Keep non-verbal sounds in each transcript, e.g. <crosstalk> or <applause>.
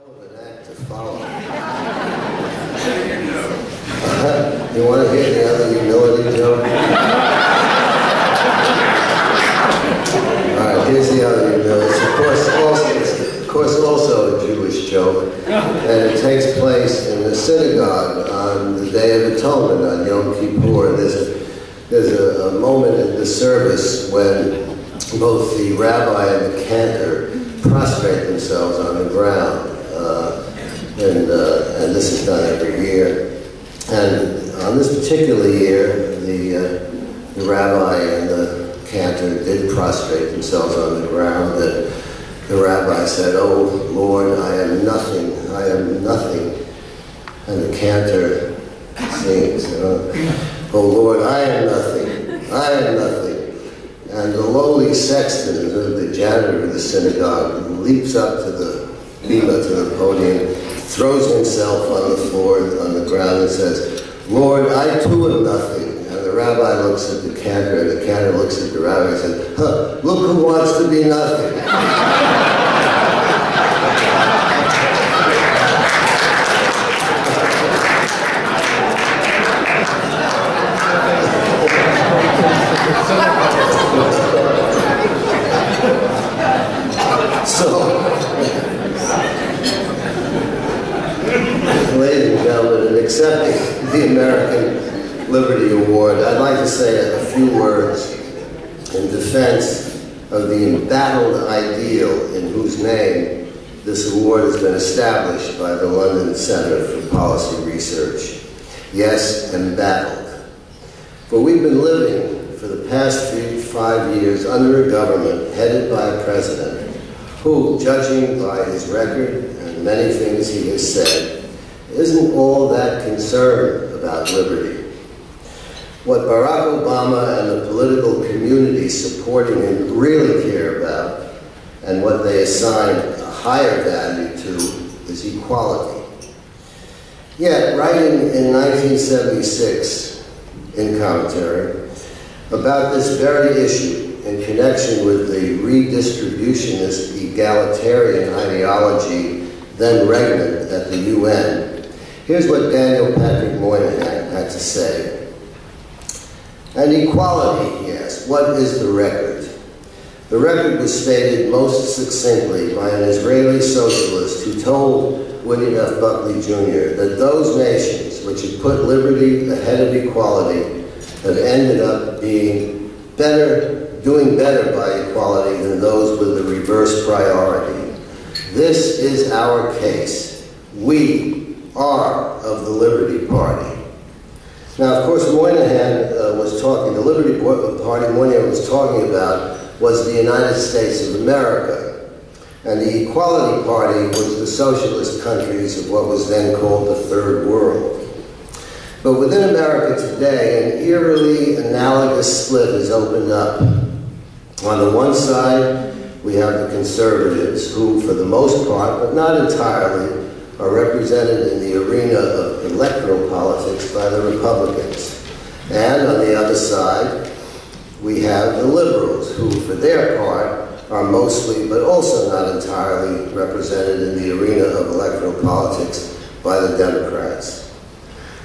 <laughs> You want to hear the other humility joke? All right, here's the other humility. Of course also, of course also a Jewish joke, and it takes place in the synagogue on the Day of Atonement on Yom Kippur. There's a there's a, a moment in the service when both the rabbi and the cantor prostrate themselves on the ground. And, uh, and this is done every year. And on this particular year, the, uh, the rabbi and the cantor did prostrate themselves on the ground. And the rabbi said, Oh Lord, I am nothing, I am nothing. And the cantor sings, Oh Lord, I am nothing, I am nothing. And the lowly sexton, the janitor of the synagogue, leaps up to the to the podium, throws himself on the floor, on the ground, and says, Lord, I too am nothing. And the rabbi looks at the cantor, and the cantor looks at the rabbi and says, huh, look who wants to be nothing. <laughs> So, ladies and gentlemen, in accepting the American Liberty Award, I'd like to say a in defense of the embattled ideal in whose name this award has been established by the London Center for Policy Research. Yes, embattled. For we've been living for the past few, five years under a government headed by a president who, judging by his record and many things he has said, isn't all that concerned about liberty. What Barack Obama and the political community supporting him really care about, and what they assign a higher value to, is equality. Yet, writing in 1976 in commentary about this very issue, in connection with the redistributionist egalitarian ideology then regnant at the UN, here's what Daniel Patrick Moynihan had to say. And equality, he asked, what is the record? The record was stated most succinctly by an Israeli socialist who told William F. Buckley Jr. that those nations which had put liberty ahead of equality had ended up being better doing better by equality than those with the reverse priority. This is our case. We are of the Liberty Party. Now, of course, Moynihan uh, was talking, the Liberty Party Moynihan was talking about was the United States of America. And the Equality Party was the socialist countries of what was then called the Third World. But within America today, an eerily analogous split has opened up on the one side, we have the conservatives, who, for the most part, but not entirely, are represented in the arena of electoral politics by the Republicans. And on the other side, we have the liberals, who, for their part, are mostly, but also not entirely, represented in the arena of electoral politics by the Democrats.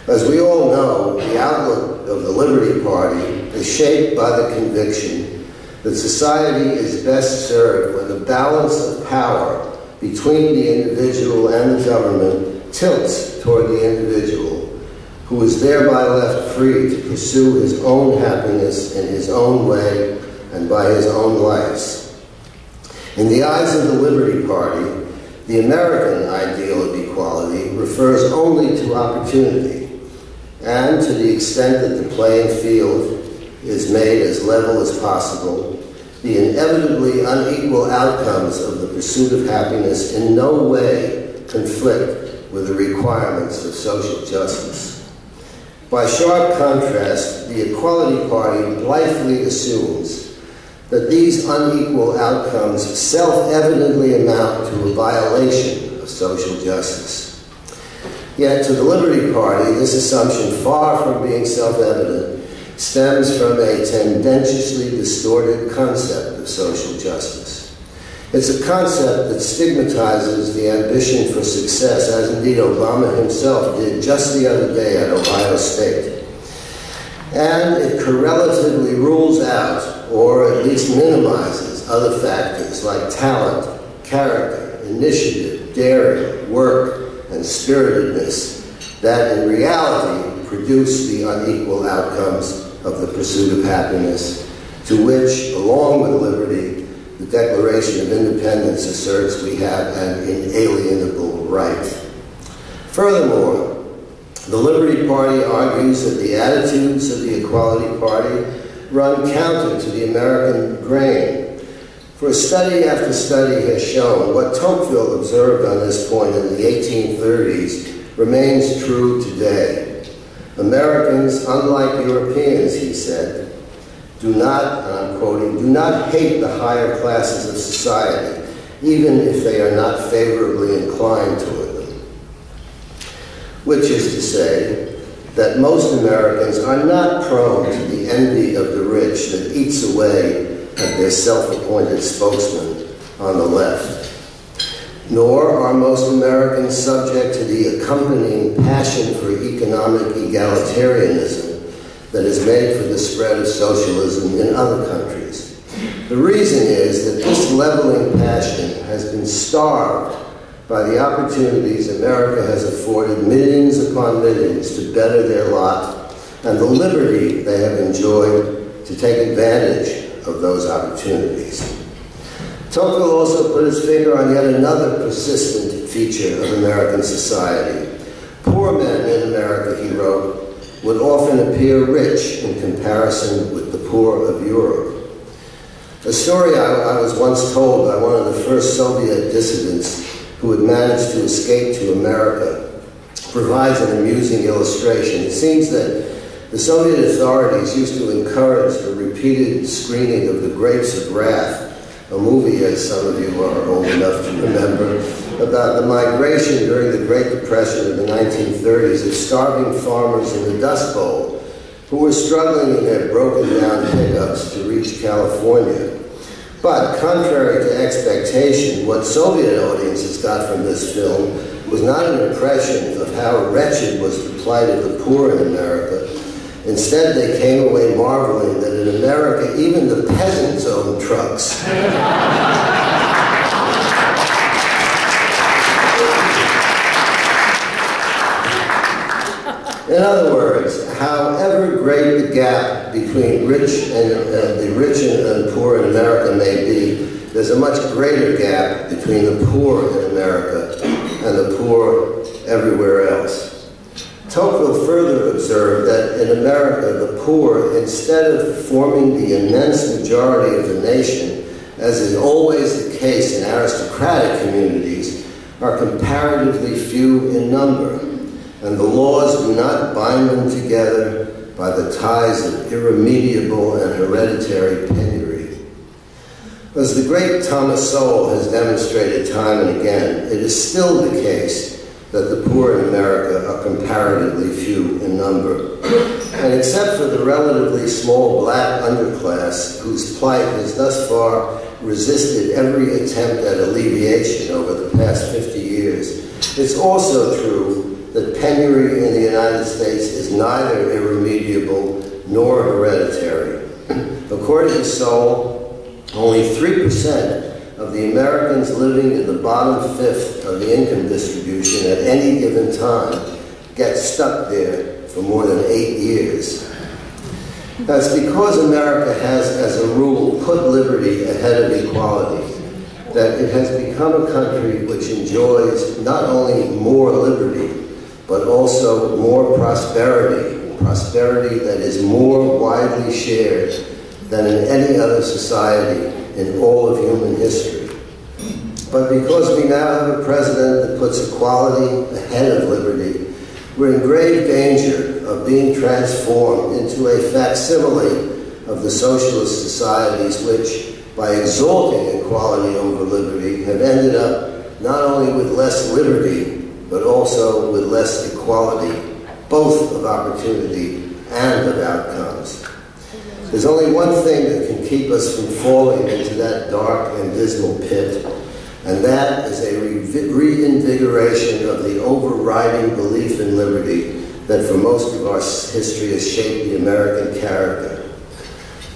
As we all know, the outlook of the Liberty Party is shaped by the conviction that society is best served when the balance of power between the individual and the government tilts toward the individual, who is thereby left free to pursue his own happiness in his own way and by his own lights. In the eyes of the Liberty Party, the American ideal of equality refers only to opportunity, and to the extent that the playing field is made as level as possible, the inevitably unequal outcomes of the pursuit of happiness in no way conflict with the requirements of social justice. By sharp contrast, the Equality Party blithely assumes that these unequal outcomes self-evidently amount to a violation of social justice. Yet to the Liberty Party, this assumption, far from being self-evident, stems from a tendentiously distorted concept of social justice. It's a concept that stigmatizes the ambition for success, as indeed Obama himself did just the other day at Ohio State. And it correlatively rules out, or at least minimizes, other factors like talent, character, initiative, daring, work, and spiritedness that in reality produce the unequal outcomes of the pursuit of happiness, to which, along with liberty, Declaration of Independence asserts we have an inalienable right. Furthermore, the Liberty Party argues that the attitudes of the Equality Party run counter to the American grain. For study after study has shown what Tocqueville observed on this point in the 1830s remains true today. Americans, unlike Europeans, he said, do not, and I'm quoting, do not hate the higher classes of society, even if they are not favorably inclined toward them. Which is to say that most Americans are not prone to the envy of the rich that eats away at their self-appointed spokesman on the left. Nor are most Americans subject to the accompanying passion for economic egalitarianism that is made for the spread of socialism in other countries. The reason is that this leveling passion has been starved by the opportunities America has afforded millions upon millions to better their lot and the liberty they have enjoyed to take advantage of those opportunities. Tocqueville also put his finger on yet another persistent feature of American society. Poor men in America, he wrote, would often appear rich in comparison with the poor of Europe. A story I, I, was once told by one of the first Soviet dissidents who had managed to escape to America provides an amusing illustration. It seems that the Soviet authorities used to encourage the repeated screening of The Grapes of Wrath, a movie, as some of you are old enough to remember, about the migration during the Great Depression of the 1930s of starving farmers in the Dust Bowl who were struggling in their broken down pickups to reach California. But contrary to expectation, what Soviet audiences got from this film was not an impression of how wretched was the plight of the poor in America. Instead, they came away marveling that in America, even the peasants own trucks. In other words, however great the gap between rich and uh, the rich and, poor in America may be, there's a much greater gap between the poor in America and the poor everywhere else. Tocqueville further observed that in America, the poor, instead of forming the immense majority of the nation, as is always the case in aristocratic communities, are comparatively few in number and the laws do not bind them together by the ties of irremediable and hereditary penury. As the great Thomas Sowell has demonstrated time and again, it is still the case that the poor in America are few in number. And except for the relatively small black underclass, whose plight has thus far resisted every attempt at alleviation over the past 50 years, it's also true that penury in the United States is neither irremediable nor hereditary. According to Sowell, only 3% of the Americans living in the bottom fifth of the income distribution at any given time get stuck there for more than eight years. That's because America has, as a rule, put liberty ahead of equality that it has become a country which enjoys not only more liberty, but also more prosperity, prosperity that is more widely shared than in any other society in all of human history. But because we now have a president that puts equality ahead of liberty, we're in grave danger of being transformed into a facsimile of the socialist societies which, by exalting equality over liberty, have ended up not only with less liberty, but also with less equality, both of opportunity and of outcomes. There's only one thing that can keep us from falling into that dark and dismal pit, and that is a reinvigoration of the overriding belief in liberty that for most of our history has shaped the American character.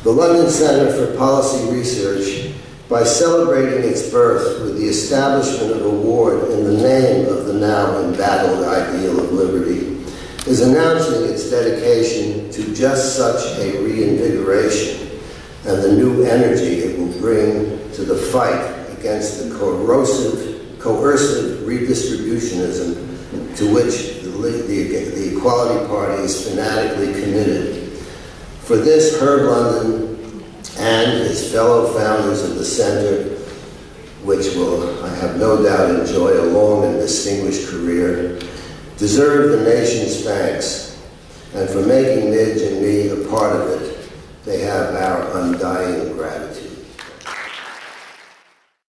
The London Center for Policy Research, by celebrating its birth with the establishment of a ward in the name of the now embattled ideal of liberty, is announcing its dedication to just such a reinvigoration and the new energy it will bring to the fight against the corrosive, coercive redistributionism to which the, the, the Equality Party is fanatically committed. For this, Herb London and his fellow founders of the Center, which will, I have no doubt, enjoy a long and distinguished career, deserve the nation's thanks, and for making Midge and me a part of it, they have our undying gratitude.